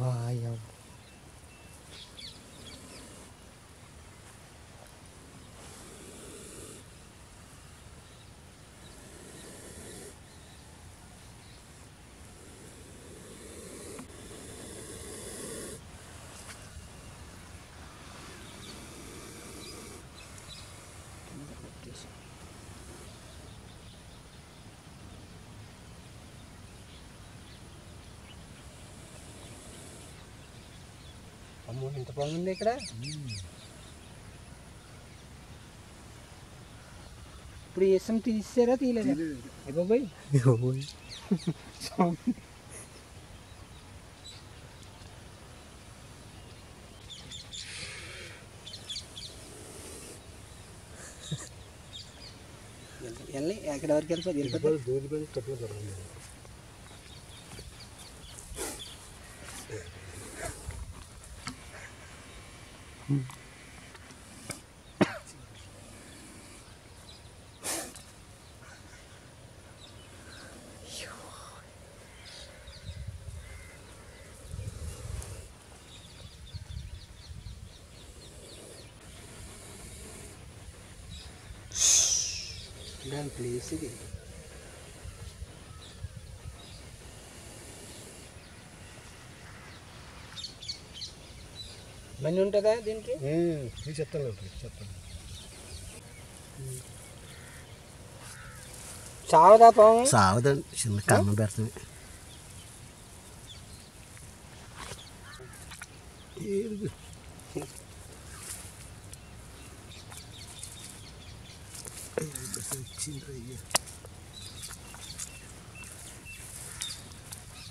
妈呀 అమ్మో ఇంత బాగుంది ఇక్కడ ఇప్పుడు వేసం తీసారా తీయలేదా ఏ బాబాయ్ స్వామి. వెళ్ళి ఎక్కడి వరకు వెళ్ళిపోతుంది వెళ్ళిపోతుంది Dan please again. మనీ ఉంటుందా దీనికి చెప్తాను చెప్తాను చావదా పాము సావదండి చిన్న కన్నం పెడుతుంది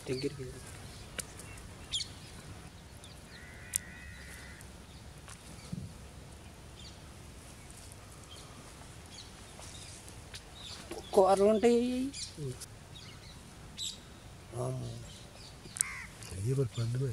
దగ్గరికి కూరలు ఉంటాయి పండుగ